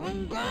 Bye.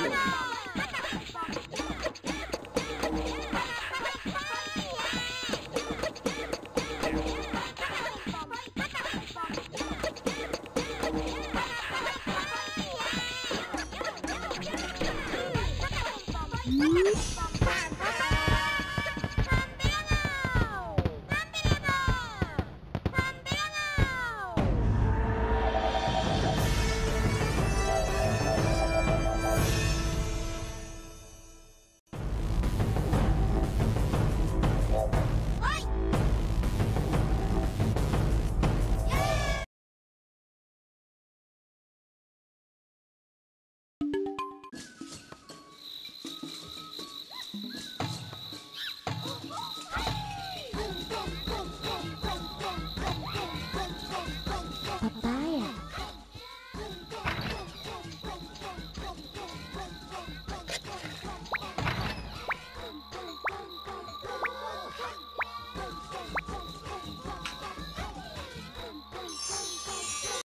Não, não.